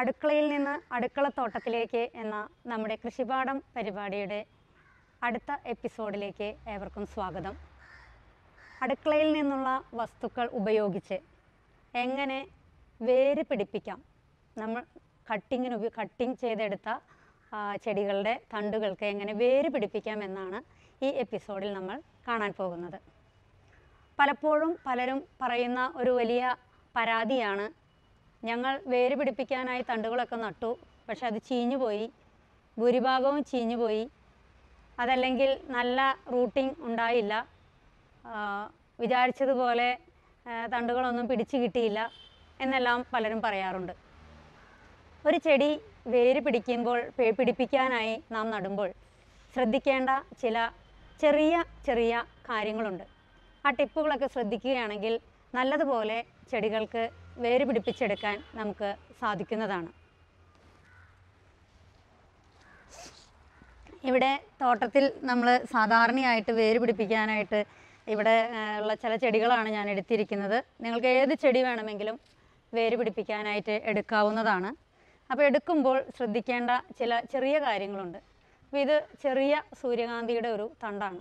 അടുക്കളയിൽ നിന്ന് അടുക്കളത്തോട്ടത്തിലേക്ക് എന്ന നമ്മുടെ കൃഷിപാഠം പരിപാടിയുടെ അടുത്ത എപ്പിസോഡിലേക്ക് ഏവർക്കും സ്വാഗതം. അടുക്കളയിൽ നിന്നുള്ള വസ്തുക്കൾ ഉപയോഗിച്ച് എങ്ങനെ വേര് പിടിപ്പിക്കാം? നമ്മൾ കട്ടിങ്ങിന് ഉപ കട്ടിങ് ചെയ്തെടുത്ത ചെടികളുടെ തണ്ടുകൾക്ക് എങ്ങനെ വേര് പിടിപ്പിക്കാം എന്നാണ് ഈ എപ്പിസോഡിൽ നമ്മൾ കാണാൻ പോകുന്നത്. പലപ്പോഴും പലരും പറയുന്ന ഒരു വലിയ പരാതിയാണ് ഞങ്ങൾ വേര് പിടിപ്പിക്കാനായി തണ്ടുകളൊക്കെ നട്ടു. പക്ഷെ അത് ചീഞ്ഞു പോയി. ഭൂരിഭാഗവും ചീഞ്ഞു പോയി. അതല്ലെങ്കിൽ നല്ല റൂട്ടിംഗ് ഉണ്ടായില്ല. വിചാരിച്ചതുപോലെ തണ്ടുകളൊന്നും പിടിച്ചു കിട്ടിയില്ല എന്നെല്ലാം പലരും പറയാറുണ്ട്. ഒരു ചെടി വേര് പിടിക്കുമ്പോൾ പിടിപ്പിക്കാനായി നാം നടുമ്പോൾ ശ്രദ്ധിക്കേണ്ട ചില ചെറിയ ചെറിയ കാര്യങ്ങളുണ്ട്. ആ ടിപ്പുകളൊക്കെ ശ്രദ്ധിക്കുകയാണെങ്കിൽ നല്ലതുപോലെ ചെടികൾക്ക് വേര് പിടിപ്പിച്ചെടുക്കാൻ നമുക്ക് സാധിക്കുന്നതാണ്. ഇവിടെ തോട്ടത്തിൽ നമ്മൾ സാധാരണയായിട്ട് വേര് പിടിപ്പിക്കാനായിട്ട് ഇവിടെ ഉള്ള ചില ചെടികളാണ് ഞാൻ എടുത്തിരിക്കുന്നത്. നിങ്ങൾക്ക് ഏത് ചെടി വേണമെങ്കിലും വേര് പിടിപ്പിക്കാനായിട്ട് എടുക്കാവുന്നതാണ്. അപ്പോൾ എടുക്കുമ്പോൾ ശ്രദ്ധിക്കേണ്ട ചില ചെറിയ കാര്യങ്ങളുണ്ട്. അപ്പോൾ ഇത് ചെറിയ സൂര്യകാന്തിയുടെ ഒരു തണ്ടാണ്.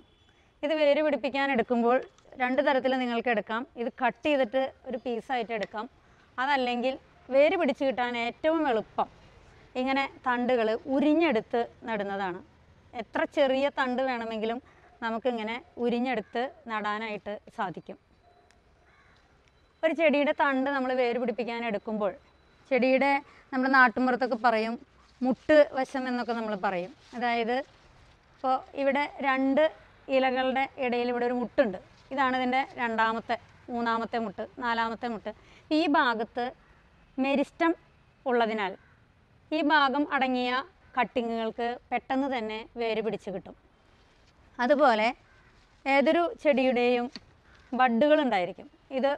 ഇത് വേര് പിടിപ്പിക്കാൻ എടുക്കുമ്പോൾ രണ്ട് തരത്തിൽ നിങ്ങൾക്ക് എടുക്കാം. ഇത് കട്ട് ചെയ്തിട്ട് ഒരു പീസായിട്ട് എടുക്കാം. അതല്ലെങ്കിൽ വേര് പിടിച്ച് കിട്ടാൻ ഏറ്റവും എളുപ്പം. ഇങ്ങനെ തണ്ടുകൾ ഉരിഞ്ഞെടുത്ത് നടുന്നതാണ്. എത്ര ചെറിയ തണ്ട് വേണമെങ്കിലും നമുക്കിങ്ങനെ ഉരിഞ്ഞെടുത്ത് നടാനായിട്ട് സാധിക്കും. ഒരു ചെടിയുടെ തണ്ട് നമ്മൾ വേര് പിടിപ്പിക്കാൻ എടുക്കുമ്പോൾ ചെടിയുടെ നമ്മുടെ നാട്ടുമ്പുറത്തൊക്കെ പറയും മുട്ട് വശം എന്നൊക്കെ നമ്മൾ പറയും. അതായത് ഇപ്പോൾ ഇവിടെ രണ്ട് ഇലകളുടെ ഇടയിൽ ഇവിടെ ഒരു മുട്ടുണ്ട്. ഇതാണ് ഇതിന്റെ രണ്ടാമത്തെ മൂന്നാമത്തെ മുട്ട് നാലാമത്തെ മുട്ട്. ഈ ഭാഗത്ത് മെരിസ്റ്റം ഉള്ളതിനാൽ ഈ ഭാഗം അടങ്ങിയ കട്ടിങ്ങുകൾക്ക് പെട്ടെന്ന് തന്നെ വേര് പിടിച്ച് കിട്ടും. അതുപോലെ ഏതൊരു ചെടിയുടെയും ബഡ്ഡുകൾ ഉണ്ടായിരിക്കും. ഇത്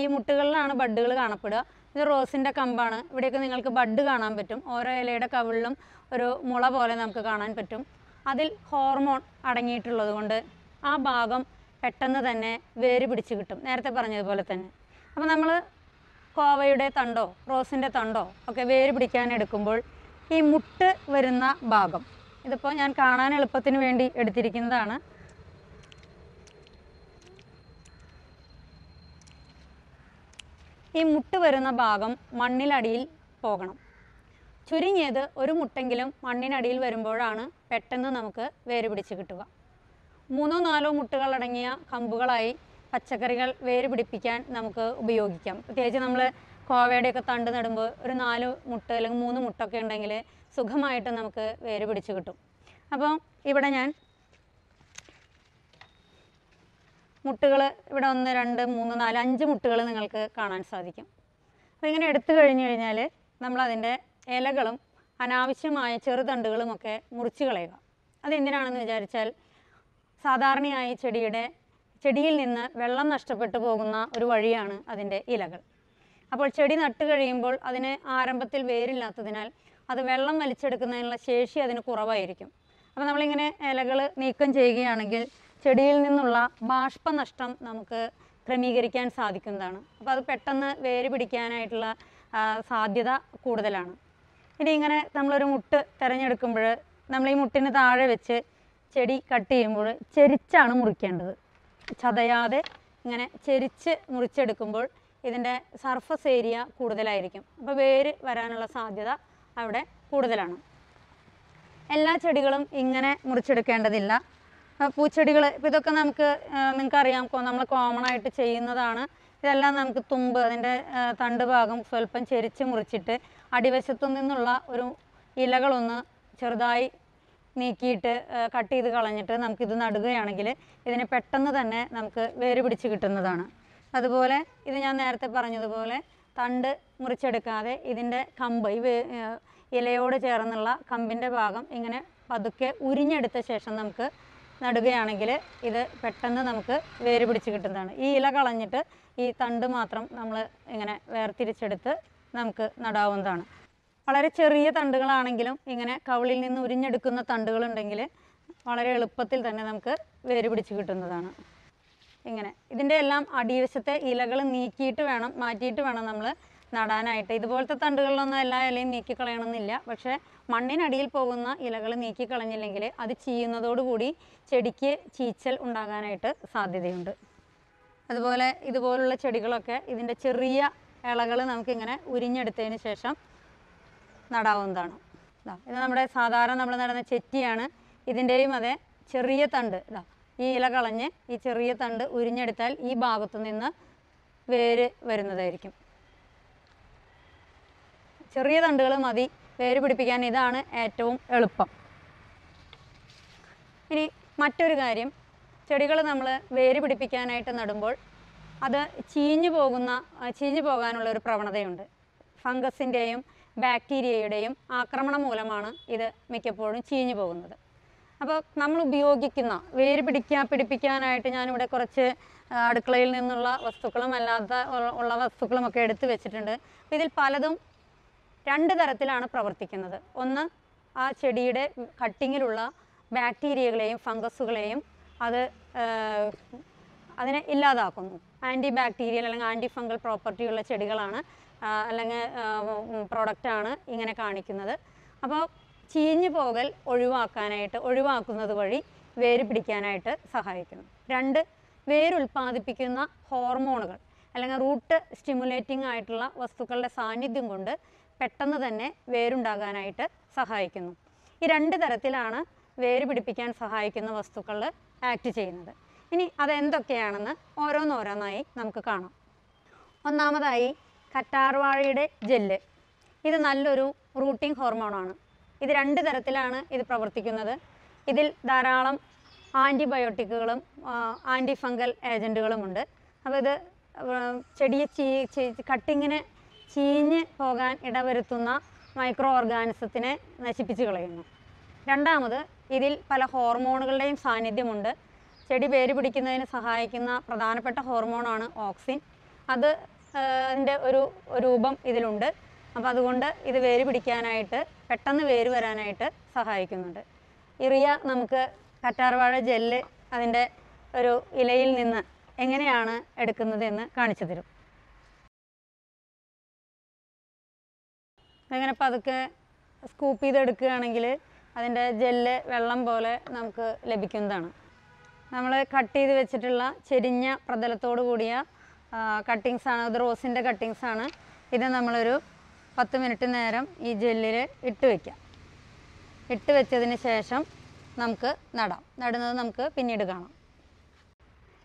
ഈ മുട്ടുകളിലാണ് ബഡ്ഡുകൾ കാണപ്പെടുക. ഇത് റോസിന്റെ കമ്പാണ്. ഇവിടെയൊക്കെ നിങ്ങൾക്ക് ബഡ് കാണാൻ പറ്റും. ഓരോ ഇലയുടെ കവിളിലും ഒരു മുള പോലെ നമുക്ക് കാണാൻ പറ്റും. അതിൽ ഹോർമോൺ അടങ്ങിയിട്ടുള്ളത് കൊണ്ട് ആ ഭാഗം പെട്ടെന്ന് തന്നെ വേര് പിടിച്ച് കിട്ടും. നേരത്തെ പറഞ്ഞതുപോലെ തന്നെ. അപ്പോൾ നമ്മൾ കോവയുടെ തണ്ടോ റോസിന്റെ തണ്ടോ ഒക്കെ വേര് പിടിക്കാൻ എടുക്കുമ്പോൾ ഈ മുട്ട് വരുന്ന ഭാഗം ഇതിപ്പോൾ ഞാൻ കാണാൻ എളുപ്പത്തിന് വേണ്ടി എടുത്തിരിക്കുന്നതാണ്. ഈ മുട്ട് വരുന്ന ഭാഗം മണ്ണിലടിയിൽ പോകണം. ചുരുങ്ങിയത് ഒരു മുട്ടെങ്കിലും മണ്ണിനടിയിൽ വരുമ്പോഴാണ് പെട്ടെന്ന് നമുക്ക് വേര് പിടിച്ച് കിട്ടുക. മൂന്നോ നാലോ മുട്ടുകളടങ്ങിയ കമ്പുകളായി പച്ചക്കറികൾ വേര് പിടിപ്പിക്കാൻ നമുക്ക് ഉപയോഗിക്കാം. പ്രത്യേകിച്ച് നമ്മൾ കോവയുടെയൊക്കെ തണ്ട് നടുമ്പോൾ ഒരു നാല് മുട്ട അല്ലെങ്കിൽ മൂന്ന് മുട്ടൊക്കെ ഉണ്ടെങ്കിൽ സുഖമായിട്ട് നമുക്ക് വേര് പിടിച്ച് കിട്ടും. അപ്പോൾ ഇവിടെ ഞാൻ മുട്ടുകൾ ഇവിടെ ഒന്ന് രണ്ട് മൂന്ന് നാല് അഞ്ച് മുട്ടുകൾ നിങ്ങൾക്ക് കാണാൻ സാധിക്കും. അപ്പോൾ ഇങ്ങനെ എടുത്തു കഴിഞ്ഞു കഴിഞ്ഞാൽ നമ്മളതിന്റെ ഇലകളും അനാവശ്യമായ ചെറുതണ്ടുകളുമൊക്കെ മുറിച്ച് കളയുക. അതെന്തിനാണെന്ന് വിചാരിച്ചാൽ സാധാരണയായി ചെടിയുടെ ചെടിയിൽ നിന്ന് വെള്ളം നഷ്ടപ്പെട്ടു പോകുന്ന ഒരു വഴിയാണ് അതിന്റെ ഇലകൾ. അപ്പോൾ ചെടി നട്ട് കഴിയുമ്പോൾ അതിന് ആരംഭത്തിൽ വേരില്ലാത്തതിനാൽ അത് വെള്ളം വലിച്ചെടുക്കുന്നതിനുള്ള ശേഷി അതിന് കുറവായിരിക്കും. അപ്പോൾ നമ്മളിങ്ങനെ ഇലകൾ നീക്കം ചെയ്യുകയാണെങ്കിൽ ചെടിയിൽ നിന്നുള്ള ബാഷ്പനഷ്ടം നമുക്ക് ക്രമീകരിക്കാൻ സാധിക്കുന്നതാണ്. അപ്പോൾ അത് പെട്ടെന്ന് വേര് പിടിക്കാനായിട്ടുള്ള സാധ്യത കൂടുതലാണ്. ഇനി ഇങ്ങനെ നമ്മളൊരു മുട്ട് തിരഞ്ഞെടുക്കുമ്പോൾ നമ്മൾ ഈ മുട്ടിന് താഴെ വെച്ച് ചെടി കട്ട് ചെയ്യുമ്പോൾ ചെരിച്ചാണ് മുറിക്കേണ്ടത്. ചതയാതെ ഇങ്ങനെ ചെരിച്ച് മുറിച്ചെടുക്കുമ്പോൾ ഇതിന്റെ സർഫസ് ഏരിയ കൂടുതലായിരിക്കും. അപ്പോൾ വേര് വരാനുള്ള സാധ്യത അവിടെ കൂടുതലാണ്. എല്ലാ ചെടികളും ഇങ്ങനെ മുറിച്ചെടുക്കേണ്ടതില്ല. പൂച്ചെടികൾ ഇപ്പം ഇതൊക്കെ നമുക്ക് നിങ്ങൾക്കറിയാം. നമ്മൾ കോമൺ ആയിട്ട് ചെയ്യുന്നതാണ്. ഇതെല്ലാം നമുക്ക് തുമ്പ് അതിന്റെ തണ്ട് ഭാഗം സ്വല്പം ചെരിച്ച് മുറിച്ചിട്ട് അടിവശത്തു നിന്നുള്ള ഒരു ഇലകളൊന്ന് ചെറുതായി നീക്കിയിട്ട് കട്ട് ചെയ്ത് കളഞ്ഞിട്ട് നമുക്കിത് നടുകയാണെങ്കിൽ ഇതിന് പെട്ടെന്ന് തന്നെ നമുക്ക് വേര് പിടിച്ച് കിട്ടുന്നതാണ്. അതുപോലെ ഇത് ഞാൻ നേരത്തെ പറഞ്ഞതുപോലെ തണ്ട് മുറിച്ചെടുക്കാതെ ഇതിന്റെ കമ്പ് ഈ ഇലയോട് ചേർന്നുള്ള കമ്പിന്റെ ഭാഗം ഇങ്ങനെ പതുക്കെ ഉരിഞ്ഞെടുത്ത ശേഷം നമുക്ക് നടുകയാണെങ്കിൽ ഇത് പെട്ടെന്ന് നമുക്ക് വേര് പിടിച്ച് കിട്ടുന്നതാണ്. ഈ ഇല കളഞ്ഞിട്ട് ഈ തണ്ട് മാത്രം നമ്മൾ ഇങ്ങനെ വേർതിരിച്ചെടുത്ത് നമുക്ക് നടാവുന്നതാണ്. വളരെ ചെറിയ തണ്ടുകളാണെങ്കിലും ഇങ്ങനെ കവിളിൽ നിന്ന് ഉരിഞ്ഞെടുക്കുന്ന തണ്ടുകളുണ്ടെങ്കിൽ വളരെ എളുപ്പത്തിൽ തന്നെ നമുക്ക് വേര് പിടിച്ച് കിട്ടുന്നതാണ്. ഇങ്ങനെ. ഇതിന്റെ എല്ലാം അടിവശത്തെ ഇലകൾ നീക്കിയിട്ട് വേണം മാറ്റിയിട്ട് വേണം നമ്മൾ നടാനായിട്ട്. ഇതുപോലത്തെ തണ്ടുകളിലൊന്നും എല്ലാ ഇലയും നീക്കിക്കളയണമെന്നില്ല. പക്ഷേ മണ്ണിനടിയിൽ പോകുന്ന ഇലകൾ നീക്കിക്കളഞ്ഞില്ലെങ്കിൽ അത് ചീയുന്നതോടുകൂടി ചെടിക്ക് ചീച്ചൽ ഉണ്ടാകാനായിട്ട് സാധ്യതയുണ്ട്. അതുപോലെ ഇതുപോലുള്ള ചെടികളൊക്കെ ഇതിന്റെ ചെറിയ ഇളകൾ നമുക്കിങ്ങനെ ഉരിഞ്ഞെടുത്തതിന് ശേഷം നടാവുന്നതാണ്. ഇതാ ഇത് നമ്മുടെ സാധാരണ നമ്മൾ നടുന്ന ചെറ്റിയാണ്. ഇതിന്റെയും അതെ ചെറിയ തണ്ട്. ഇതാ ഈ ഇല കളഞ്ഞ് ഈ ചെറിയ തണ്ട് ഉരിഞ്ഞെടുത്താൽ ഈ ഭാഗത്തു നിന്ന് വേര് വരുന്നതായിരിക്കും. ചെറിയ തണ്ടുകൾ മതി. വേര് പിടിപ്പിക്കാൻ ഇതാണ് ഏറ്റവും എളുപ്പം. ഇനി മറ്റൊരു കാര്യം. ചെടികൾ നമ്മൾ വേര് പിടിപ്പിക്കാനായിട്ട് നടുമ്പോൾ അത് ചീഞ്ഞു പോകുന്ന ചീഞ്ഞു പോകാനുള്ള ഒരു പ്രവണതയുണ്ട്. ഫംഗസിന്റെയും ബാക്ടീരിയയുടെയും ആക്രമണം മൂലമാണ് ഇത് മിക്കപ്പോഴും ചീഞ്ഞു പോകുന്നത്. അപ്പോൾ നമ്മൾ ഉപയോഗിക്കുന്ന വേര് പിടിക്കാൻ പിടിപ്പിക്കാനായിട്ട് ഞാനിവിടെ കുറച്ച് അടുക്കളയിൽ നിന്നുള്ള വസ്തുക്കളും അല്ലാത്ത ഉള്ള- വസ്തുക്കളും ഒക്കെ എടുത്തു വെച്ചിട്ടുണ്ട്. ഇതിൽ പലതും രണ്ട് തരത്തിലാണ് പ്രവർത്തിക്കുന്നത്. ഒന്ന് ആ ചെടിയുടെ കട്ടിങ്ങിലുള്ള ബാക്ടീരിയകളെയും ഫംഗസുകളെയും അത് അതിനെ ഇല്ലാതാക്കുന്നു. ആന്റി ബാക്ടീരിയൽ അല്ലെങ്കിൽ ആന്റി ഫംഗൽ പ്രോപ്പർട്ടിയുള്ള ചെടികളാണ് അല്ലെങ്കിൽ പ്രൊഡക്റ്റാണ് ഇങ്ങനെ കാണിക്കുന്നത്. അപ്പോൾ ചീഞ്ഞു പോകൽ ഒഴിവാക്കാനായിട്ട് ഒഴിവാക്കുന്നത് വഴി വേര് പിടിക്കാനായിട്ട് സഹായിക്കുന്നു. രണ്ട് വേരുൽപ്പാദിപ്പിക്കുന്ന ഹോർമോണുകൾ അല്ലെങ്കിൽ റൂട്ട് സ്റ്റിമുലേറ്റിംഗ് ആയിട്ടുള്ള വസ്തുക്കളുടെ സാന്നിധ്യം കൊണ്ട് പെട്ടെന്ന് തന്നെ വേരുണ്ടാകാനായിട്ട് സഹായിക്കുന്നു. ഈ രണ്ട് തരത്തിലാണ് വേര് പിടിപ്പിക്കാൻ സഹായിക്കുന്ന വസ്തുക്കൾ ആക്ട് ചെയ്യുന്നത്. ഇനി അതെന്തൊക്കെയാണെന്ന് ഓരോന്നോരോന്നായി നമുക്ക് കാണാം. ഒന്നാമതായി കറ്റാർവാഴയുടെ ജെല്ല്. ഇത് നല്ലൊരു റൂട്ടിംഗ് ഹോർമോണാണ്. ഇത് രണ്ട് തരത്തിലാണ് ഇത് പ്രവർത്തിക്കുന്നത്. ഇതിൽ ധാരാളം ആന്റിബയോട്ടിക്കുകളും ആന്റി ഫംഗൽ ഏജന്റുകളുമുണ്ട് അപ്പോൾ ഇത് ചെടിയെ ചീ- കട്ടിങ്ങിന് ചീഞ്ഞ് പോകാൻ ഇടവരുത്തുന്ന മൈക്രോ ഓർഗാനിസത്തിനെ നശിപ്പിച്ച് കളയുന്നു. രണ്ടാമത് ഇതിൽ പല ഹോർമോണുകളുടെയും സാന്നിധ്യമുണ്ട്. ചെടി വേര് പിടിക്കുന്നതിന് സഹായിക്കുന്ന പ്രധാനപ്പെട്ട ഹോർമോണാണ് ഓക്സിൻ. അത് അതിന്റെ ഒരു രൂപം ഇതിലുണ്ട്. അപ്പോൾ അതുകൊണ്ട് ഇത് വേര് പിടിക്കാനായിട്ട് പെട്ടെന്ന് വേര് വരാനായിട്ട് സഹായിക്കുന്നുണ്ട്. ഇറിയ നമുക്ക് കറ്റാർവാഴ ജെല്ല് അതിന്റെ ഒരു ഇലയിൽ നിന്ന് എങ്ങനെയാണ് എടുക്കുന്നത് എന്ന് കാണിച്ചു തരും. അങ്ങനെ പതുക്കെ സ്കൂപ്പ് ചെയ്തെടുക്കുകയാണെങ്കിൽ അതിന്റെ ജെല്ല് വെള്ളം പോലെ നമുക്ക് ലഭിക്കുന്നതാണ്. നമ്മൾ കട്ട് ചെയ്ത് വെച്ചിട്ടുള്ള ചെരിഞ്ഞ പ്രതലത്തോടു കൂടിയ കട്ടിങ്സ് ആണ്. ഇത് റോസിന്റെ കട്ടിങ്സ് ആണ്. ഇത് നമ്മളൊരു പത്ത് മിനിറ്റ് നേരം ഈ ജെല്ലിൽ ഇട്ട് വയ്ക്കാം ഇട്ട് വെച്ചതിന് ശേഷം നമുക്ക് നടാം. നടുന്നത് നമുക്ക് പിന്നീട് കാണാം.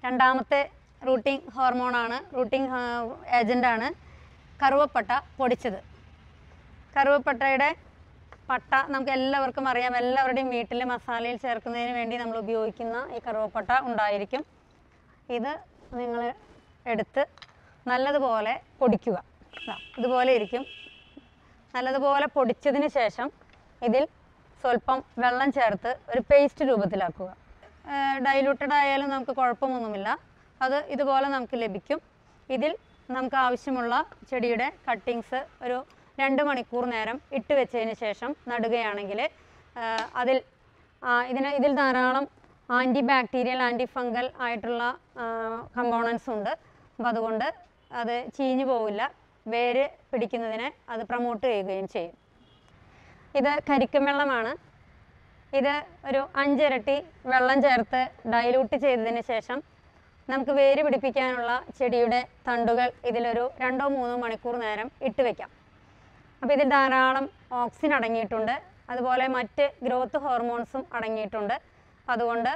രണ്ടാമത്തെ റൂട്ടിംഗ് ഹോർമോണാണ് റൂട്ടിംഗ് ഏജന്റാണ് കറുവപ്പട്ട പൊടിച്ചത്. കറുവപ്പട്ടയുടെ പട്ട നമുക്ക് എല്ലാവർക്കും അറിയാം. എല്ലാവരുടെയും വീട്ടിൽ മസാലയിൽ ചേർക്കുന്നതിന് വേണ്ടി നമ്മൾ ഉപയോഗിക്കുന്ന ഈ കറുവപ്പട്ട ഉണ്ടായിരിക്കും. ഇത് നിങ്ങൾ എടുത്ത് നല്ലതുപോലെ പൊടിക്കുക. ഇതുപോലെ ഇരിക്കും. നല്ലതുപോലെ പൊടിച്ചതിന് ശേഷം ഇതിൽ സ്വല്പം വെള്ളം ചേർത്ത് ഒരു പേസ്റ്റ് രൂപത്തിലാക്കുക. ഡൈലൂട്ടഡ് ആയാലും നമുക്ക് കുഴപ്പമൊന്നുമില്ല. അത് ഇതുപോലെ നമുക്ക് ലഭിക്കും. ഇതിൽ നമുക്ക് ആവശ്യമുള്ള ചെടിയുടെ കട്ടിങ്സ് ഒരു രണ്ട് മണിക്കൂർ നേരം ഇട്ട് വെച്ചതിന് ശേഷം നടുകയാണെങ്കിൽ അതിൽ ഇതിന് ഇതിൽ ധാരാളം ആന്റി ബാക്ടീരിയൽ ആന്റി ഫംഗൽ ആയിട്ടുള്ള കമ്പോണൻസ് ഉണ്ട്. അപ്പോൾ അതുകൊണ്ട് അത് ചീഞ്ഞു പോവില്ല. വേര് പിടിക്കുന്നതിനെ അത് പ്രൊമോട്ട് ചെയ്യുകയും ചെയ്യും. ഇത് കരിക്കും വെള്ളമാണ്. ഇത് ഒരു അഞ്ചിരട്ടി വെള്ളം ചേർത്ത് ഡൈലൂട്ട് ചെയ്തതിന് ശേഷം നമുക്ക് വേര് പിടിപ്പിക്കാനുള്ള ചെടിയുടെ തണ്ടുകൾ ഇതിലൊരു രണ്ടോ മൂന്നോ മണിക്കൂർ നേരം ഇട്ട് വയ്ക്കാം അപ്പോൾ ഇതിൽ ധാരാളം ഓക്സിജൻ അടങ്ങിയിട്ടുണ്ട്. അതുപോലെ മറ്റ് ഗ്രോത്ത് ഹോർമോൺസും അടങ്ങിയിട്ടുണ്ട്. അതുകൊണ്ട്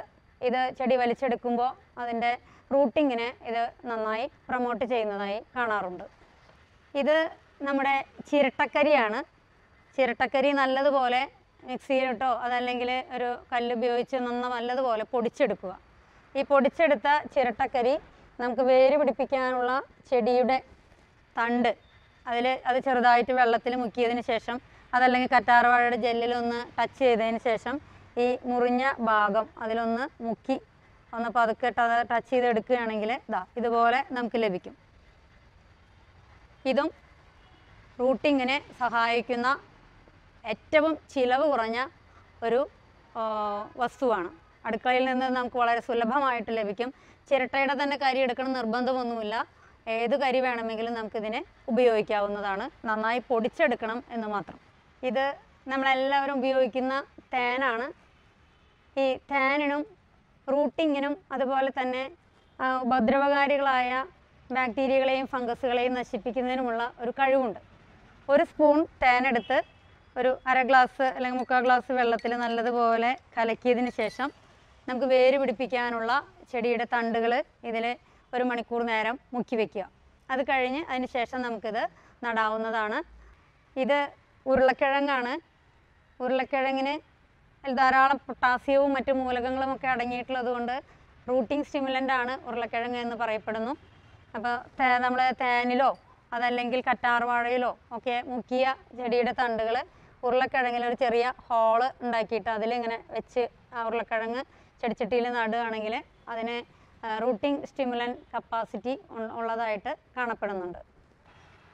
ഇത് ചെടി വലിച്ചെടുക്കുമ്പോൾ അതിന്റെ റൂട്ടിങ്ങിനെ ഇത് നന്നായി പ്രൊമോട്ട് ചെയ്യുന്നതായി കാണാറുണ്ട്. ഇത് നമ്മുടെ ചിരട്ടക്കരിയാണ്. ചിരട്ടക്കരി നല്ലതുപോലെ മിക്സിയിലിട്ടോ അതല്ലെങ്കിൽ ഒരു കല്ല് ഉപയോഗിച്ച് നന്ന നല്ലതുപോലെ പൊടിച്ചെടുക്കുക. ഈ പൊടിച്ചെടുത്ത ചിരട്ടക്കരി നമുക്ക് വേര് പിടിപ്പിക്കാനുള്ള ചെടിയുടെ തണ്ട് അതിൽ അത് ചെറുതായിട്ട് വെള്ളത്തിൽ മുക്കിയതിന് ശേഷം അതല്ലെങ്കിൽ കറ്റാർവാഴയുടെ ജെല്ലിലൊന്ന് ടച്ച് ചെയ്തതിന് ശേഷം ഈ മുറിഞ്ഞ ഭാഗം അതിലൊന്ന് മുക്കി ഒന്ന് പതുക്കെ ടച്ച് ചെയ്ത് എടുക്കുകയാണെങ്കിൽ ഇതാ ഇതുപോലെ നമുക്ക് ലഭിക്കും. ഇതും റൂട്ടിങ്ങിനെ സഹായിക്കുന്ന ഏറ്റവും ചിലവ് കുറഞ്ഞ ഒരു വസ്തുവാണ്. അടുക്കളയിൽ നിന്ന് നമുക്ക് വളരെ സുലഭമായിട്ട് ലഭിക്കും. ചിരട്ടയുടെ തന്നെ കരി എടുക്കണം നിർബന്ധമൊന്നുമില്ല. ഏത് കരി വേണമെങ്കിലും നമുക്കിതിനെ ഉപയോഗിക്കാവുന്നതാണ്. നന്നായി പൊടിച്ചെടുക്കണം എന്ന് മാത്രം. ഇത് നമ്മളെല്ലാവരും ഉപയോഗിക്കുന്ന തേനാണ്. ഈ ടാനിനും റൂട്ടിങ്ങിനും അതുപോലെ തന്നെ ഉപദ്രവകാരികളായ ബാക്ടീരിയകളെയും ഫംഗസുകളെയും നശിപ്പിക്കുന്നതിനുമുള്ള ഒരു കഴിവുണ്ട്. ഒരു സ്പൂൺ തേനെടുത്ത് ഒരു അര ഗ്ലാസ് അല്ലെങ്കിൽ മുക്കാൽ ഗ്ലാസ് വെള്ളത്തിൽ നല്ലതുപോലെ കലക്കിയതിന് ശേഷം നമുക്ക് വേര് പിടിപ്പിക്കാനുള്ള ചെടിയുടെ തണ്ടുകൾ ഇതിൽ ഒരു മണിക്കൂർ നേരം മുക്കി വെക്കുക. അത് കഴിഞ്ഞ് അതിന് ശേഷം നമുക്കിത് നടാവുന്നതാണ്. ഇത് ഉരുളക്കിഴങ്ങാണ്. ഉരുളക്കിഴങ്ങിന് അതിൽ ധാരാളം പൊട്ടാസ്യവും മറ്റു മൂലകങ്ങളും ഒക്കെ അടങ്ങിയിട്ടുള്ളത് കൊണ്ട് റൂട്ടിംഗ് സ്റ്റിമുലന്റ് ആണ് ഉരുളക്കിഴങ്ങ് എന്ന് പറയപ്പെടുന്നു. അപ്പോൾ നമ്മൾ തേനിലോ അതല്ലെങ്കിൽ കറ്റാർവാഴയിലോ ഒക്കെ മുക്കിയ ചെടിയുടെ തണ്ടുകൾ ഉരുളക്കിഴങ്ങിൽ ഒരു ചെറിയ ഹോൾ ഉണ്ടാക്കിയിട്ട് അതിലിങ്ങനെ വെച്ച് ആ ഉരുളക്കിഴങ്ങ് ചെടിച്ചട്ടിയിൽ നടുകയാണെങ്കിൽ അതിന് റൂട്ടിംഗ് സ്റ്റിമുലൻ കപ്പാസിറ്റി ഉള്ളതായിട്ട് കാണപ്പെടുന്നുണ്ട്.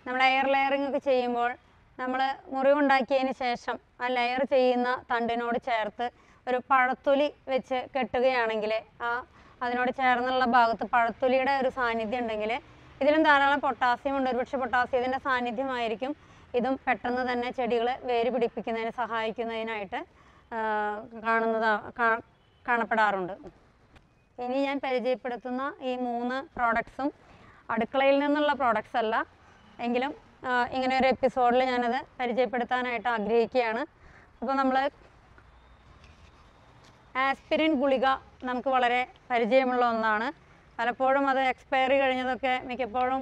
നമ്മൾ എയർ ലെയറിംഗ് ഒക്കെ ചെയ്യുമ്പോൾ നമ്മൾ മുറിവുണ്ടാക്കിയതിന് ശേഷം ആ ലെയർ ചെയ്യുന്ന തണ്ടിനോട് ചേർത്ത് ഒരു പഴത്തൊലി വെച്ച് കെട്ടുകയാണെങ്കിൽ ആ അതിനോട് ചേർന്നുള്ള ഭാഗത്ത് പഴത്തൊലിയുടെ ഒരു സാന്നിധ്യം ഉണ്ടെങ്കിൽ ഇതിലും ധാരാളം പൊട്ടാസ്യം ഉണ്ട്. ഒരുപക്ഷെ പൊട്ടാസ്യത്തിന്റെ സാന്നിധ്യമായിരിക്കും ഇതും പെട്ടെന്ന് തന്നെ ചെടികൾ വേര് പിടിപ്പിക്കുന്നതിന് സഹായിക്കുന്നതിനായിട്ട് കാണുന്നതാ കാണപ്പെടാറുണ്ട്. ഇനി ഞാൻ പരിചയപ്പെടുത്തുന്ന ഈ മൂന്ന് പ്രോഡക്ട്സും അടുക്കളയിൽ നിന്നുള്ള പ്രോഡക്ട്സ് അല്ല. എങ്കിലും ഇങ്ങനെ ഒരു എപ്പിസോഡിൽ ഞാനത് പരിചയപ്പെടുത്താനായിട്ട് ആഗ്രഹിക്കുകയാണ്. അപ്പോൾ നമ്മൾ ആസ്പിരിൻ ഗുളിക നമുക്ക് വളരെ പരിചയമുള്ള ഒന്നാണ്. പലപ്പോഴും അത് എക്സ്പയറി കഴിഞ്ഞതൊക്കെ മിക്കപ്പോഴും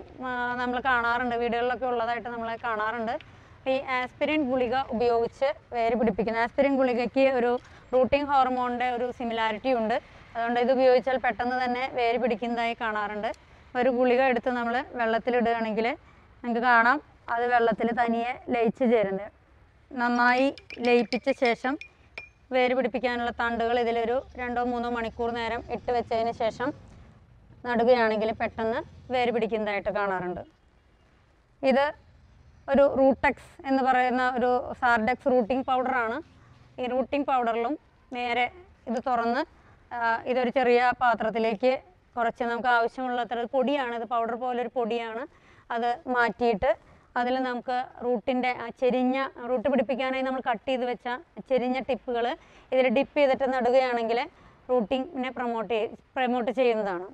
നമ്മൾ കാണാറുണ്ട്. വീടുകളിലൊക്കെ ഉള്ളതായിട്ട് നമ്മൾ കാണാറുണ്ട്. ഈ ആസ്പിരിൻ ഗുളിക ഉപയോഗിച്ച് വേര് പിടിപ്പിക്കുന്ന. ആസ്പിരിൻ ഗുളികയ്ക്ക് ഒരു റൂട്ടിംഗ് ഹോർമോണിന്റെ ഒരു സിമിലാരിറ്റി ഉണ്ട്. അതുകൊണ്ട് ഇത് ഉപയോഗിച്ചാൽ പെട്ടെന്ന് തന്നെ വേര് പിടിക്കുന്നതായി കാണാറുണ്ട്. ഒരു ഗുളിക എടുത്ത് നമ്മൾ വെള്ളത്തിലിടുകയാണെങ്കിൽ നിങ്ങൾക്ക് കാണാം. അത് വെള്ളത്തിൽ തനിയെ ലയിച്ച് ചേരുന്നത്. നന്നായി ലയിപ്പിച്ച ശേഷം വേര് പിടിപ്പിക്കാനുള്ള തണ്ടുകൾ ഇതിലൊരു രണ്ടോ മൂന്നോ മണിക്കൂർ നേരം ഇട്ട് വെച്ചതിന് ശേഷം നടുകയാണെങ്കിൽ പെട്ടെന്ന് വേര് പിടിക്കുന്നതായിട്ട് കാണാറുണ്ട്. ഇത് ഒരു റൂട്ടെക്സ് എന്ന് പറയുന്ന ഒരു സാർഡെക്സ് റൂട്ടിംഗ് പൗഡറാണ്. ഈ റൂട്ടിംഗ് പൗഡറിലും നേരെ ഇത് തുറന്ന് ഇതൊരു ചെറിയ പാത്രത്തിലേക്ക് കുറച്ച് നമുക്ക് ആവശ്യമുള്ളത്ര പൊടിയാണ്. ഇത് പൗഡർ പോലൊരു പൊടിയാണ്. അത് മാറ്റിയിട്ട് അതിൽ നമുക്ക് റൂട്ടിന്റെ ചെരിഞ്ഞ റൂട്ട് പിടിപ്പിക്കാനായി നമ്മൾ കട്ട് ചെയ്ത് വെച്ച ചെരിഞ്ഞ ടിപ്പുകൾ ഇതിൽ ഡിപ്പ് ചെയ്തിട്ട് നടുകയാണെങ്കിൽ റൂട്ടിങ്ങിനെ പ്രൊമോട്ട് പ്രൊമോട്ട് ചെയ്യുന്നതാണ്.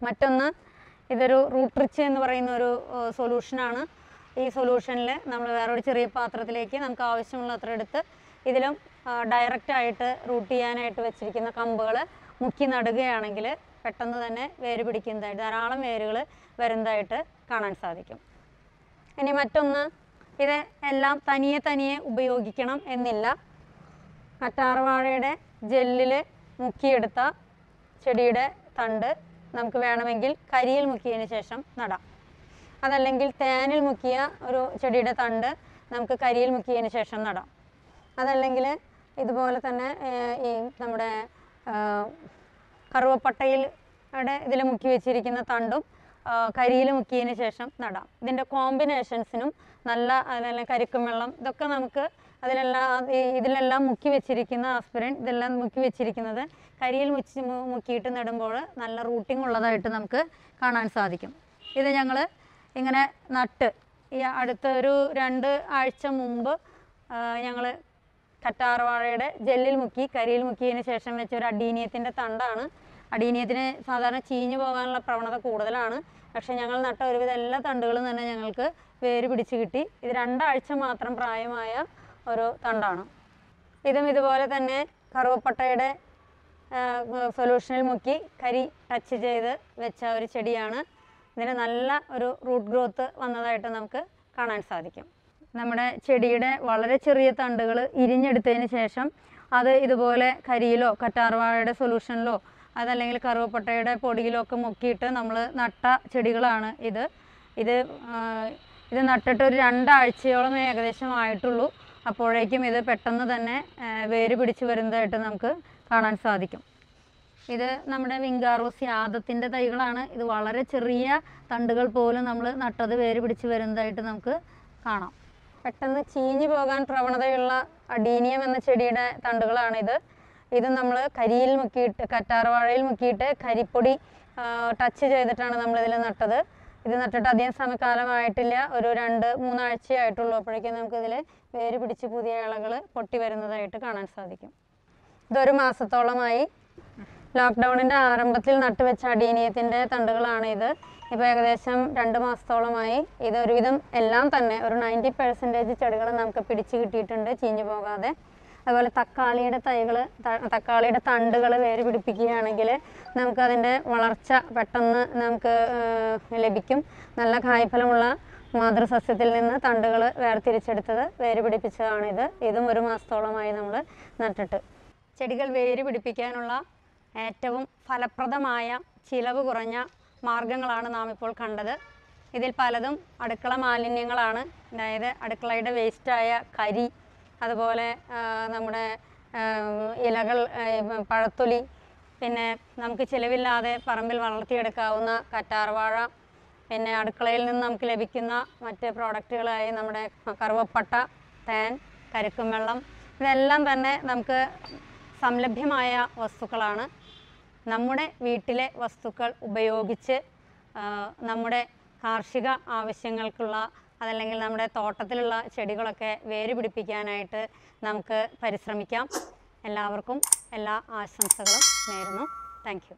മറ്റൊന്ന് ഇതൊരു റൂട്ട് റിച്ച് എന്ന് പറയുന്ന ഒരു സൊല്യൂഷനാണ് ഈ സൊല്യൂഷനിൽ നമ്മൾ വേറൊരു ചെറിയ പാത്രത്തിലേക്ക് നമുക്ക് ആവശ്യമുള്ള അത്ര എടുത്ത് ഇതിലും ഡയറക്റ്റ് ആയിട്ട് റൂട്ട് ചെയ്യാനായിട്ട് വെച്ചിരിക്കുന്ന കമ്പുകൾ മുക്കി നടുകയാണെങ്കിൽ പെട്ടെന്ന് തന്നെ വേര് പിടിക്കുന്നതായിട്ട് ധാരാളം വേരുകൾ വരുന്നതായിട്ട് കാണാൻ സാധിക്കും. ഇനി മറ്റൊന്ന് ഇത് എല്ലാം തനിയെ തനിയെ ഉപയോഗിക്കണം എന്നില്ല. കറ്റാർവാഴയുടെ ജെല്ലിൽ മുക്കിയെടുത്ത ചെടിയുടെ തണ്ട് നമുക്ക് വേണമെങ്കിൽ കരിയിൽ മുക്കിയതിന് ശേഷം നടാം. അതല്ലെങ്കിൽ തേനിൽ മുക്കിയ ഒരു ചെടിയുടെ തണ്ട് നമുക്ക് കരിയിൽ മുക്കിയതിന് ശേഷം നടാം. അതല്ലെങ്കിൽ ഇതുപോലെ തന്നെ ഈ നമ്മുടെ കറുവപ്പട്ടയിൽ ഇതിൽ മുക്കി വെച്ചിരിക്കുന്ന തണ്ടും കരിയിൽ മുക്കിയതിന് ശേഷം നടാം. ഇതിന്റെ കോമ്പിനേഷൻസിനും നല്ല അതല്ല കരിക്കും വെള്ളം ഇതൊക്കെ നമുക്ക് അതിലെല്ലാം ഇതിലെല്ലാം മുക്കി വെച്ചിരിക്കുന്ന ആസ്പിരിൻ ഇതെല്ലാം മുക്കി വെച്ചിരിക്കുന്നത് കരിയിൽ മുച്ചി മുക്കിയിട്ട് നടുമ്പോൾ നല്ല റൂട്ടിംഗ് ഉള്ളതായിട്ട് നമുക്ക് കാണാൻ സാധിക്കും. ഇത് ഞങ്ങൾ ഇങ്ങനെ നട്ട് ഈ അടുത്ത ഒരു രണ്ട് ആഴ്ച മുമ്പ് ഞങ്ങൾ കറ്റാർവാഴയുടെ ജെല്ലിൽ മുക്കി കരിയിൽ മുക്കിയതിന് ശേഷം വെച്ച ഒരു അഡീനിയത്തിന്റെ തണ്ടാണ് അടീനിയത്തിന് സാധാരണ ചീഞ്ഞു പോകാനുള്ള പ്രവണത കൂടുതലാണ്. പക്ഷേ ഞങ്ങൾ നട്ട ഒരുവിധ എല്ലാ തണ്ടുകളും തന്നെ ഞങ്ങൾക്ക് വേര് പിടിച്ച് കിട്ടി. ഇത് രണ്ടാഴ്ച മാത്രം പ്രായമായ ഒരു തണ്ടാണ്. ഇതും ഇതുപോലെ തന്നെ കറുവപ്പട്ടയുടെ സൊല്യൂഷനിൽ മുക്കി കരി ടച്ച് ചെയ്ത് വെച്ച ഒരു ചെടിയാണ്. ഇതിന് നല്ല ഒരു റൂട്ട് ഗ്രോത്ത് വന്നതായിട്ട് നമുക്ക് കാണാൻ സാധിക്കും. നമ്മുടെ ചെടിയുടെ വളരെ ചെറിയ തണ്ടുകൾ ഇരിഞ്ഞെടുത്തതിന് ശേഷം അത് ഇതുപോലെ കരിയിലോ കറ്റാർവാഴയുടെ സൊല്യൂഷനിലോ അതല്ലെങ്കിൽ കറുവപ്പട്ടയുടെ പൊടിയിലോ ഒക്കെ മുക്കിയിട്ട് നമ്മൾ നട്ട ചെടികളാണ് ഇത്. ഇത് ഇത് നട്ടിട്ട് ഒരു രണ്ടാഴ്ചയോളം ഏകദേശം ആയിട്ടുള്ളൂ. അപ്പോഴേക്കും ഇത് പെട്ടെന്ന് തന്നെ വേര് പിടിച്ച് വരുന്നതായിട്ട് നമുക്ക് കാണാൻ സാധിക്കും. ഇത് നമ്മുടെ വിങ്കാറോസി ആദത്തിന്റെ തൈകളാണ്. ഇത് വളരെ ചെറിയ തണ്ടുകൾ പോലും നമ്മൾ നട്ടത് വേര് പിടിച്ച് വരുന്നതായിട്ട് നമുക്ക് കാണാം. പെട്ടെന്ന് ചീഞ്ഞു പോകാൻ പ്രവണതയുള്ള അഡീനിയം എന്ന ചെടിയുടെ തണ്ടുകളാണിത്. ഇത് നമ്മൾ കരിയിൽ മുക്കിയിട്ട് കറ്റാർവാഴയിൽ മുക്കിയിട്ട് കരിപ്പൊടി ടച്ച് ചെയ്തിട്ടാണ് നമ്മളിതിൽ നട്ടത്. ഇത് നട്ടിട്ട് അധികം സമയകാലമായിട്ടില്ല. ഒരു രണ്ട് മൂന്നാഴ്ചയായിട്ടുള്ളൂ അപ്പോഴേക്കും നമുക്കിതിൽ വേര് പിടിച്ച് പുതിയ ഇളകൾ പൊട്ടി വരുന്നതായിട്ട് കാണാൻ സാധിക്കും. ഇതൊരു മാസത്തോളമായി ലോക്ക്ഡൗണിന്റെ ആരംഭത്തിൽ നട്ടുവെച്ച അടീനിയത്തിന്റെ തണ്ടുകളാണ് ഇത് ഇപ്പോൾ ഏകദേശം രണ്ട് മാസത്തോളമായി ഇത് ഒരുവിധം എല്ലാം തന്നെ ഒരു നയന്റി പെർസെന്റേജ് ചെടികൾ നമുക്ക് പിടിച്ച് കിട്ടിയിട്ടുണ്ട്. ചീഞ്ഞു പോകാതെ. അതുപോലെ തക്കാളിയുടെ തൈകൾ തക്കാളിയുടെ തണ്ടുകൾ വേര് പിടിപ്പിക്കുകയാണെങ്കിൽ നമുക്കതിന്റെ വളർച്ച പെട്ടെന്ന് നമുക്ക് ലഭിക്കും. നല്ല കായ്ഫലമുള്ള മാതൃസസ്യത്തിൽ നിന്ന് തണ്ടുകൾ വേർതിരിച്ചെടുത്തത് വേര് പിടിപ്പിച്ചതാണിത്. ഇതും ഒരു മാസത്തോളമായി നമ്മൾ നട്ടിട്ട്. ചെടികൾ വേര് പിടിപ്പിക്കാനുള്ള ഏറ്റവും ഫലപ്രദമായ ചിലവ് കുറഞ്ഞ മാർഗങ്ങളാണ് നാം ഇപ്പോൾ കണ്ടത്. ഇതിൽ പലതും അടുക്കള മാലിന്യങ്ങളാണ്. അതായത് അടുക്കളയുടെ വേസ്റ്റായ കരി അതുപോലെ നമ്മുടെ ഇലകൾ പഴത്തൊലി പിന്നെ നമുക്ക് ചിലവില്ലാതെ പറമ്പിൽ വളർത്തിയെടുക്കാവുന്ന കറ്റാർവാഴ പിന്നെ അടുക്കളയിൽ നിന്ന് നമുക്ക് ലഭിക്കുന്ന മറ്റ് പ്രോഡക്റ്റുകളായി നമ്മുടെ കറുവപ്പട്ട തേൻ കരിക്കും വെള്ളം ഇതെല്ലാം തന്നെ നമുക്ക് സംലഭ്യമായ വസ്തുക്കളാണ്. നമ്മുടെ വീട്ടിലെ വസ്തുക്കൾ ഉപയോഗിച്ച് നമ്മുടെ കാർഷിക ആവശ്യങ്ങൾക്കുള്ള അതല്ലെങ്കിൽ നമ്മുടെ തോട്ടത്തിലുള്ള ചെടികളൊക്കെ വേര് പിടിപ്പിക്കാനായിട്ട് നമുക്ക് പരിശ്രമിക്കാം. എല്ലാവർക്കും എല്ലാ ആശംസകളും നേരുന്നു. താങ്ക്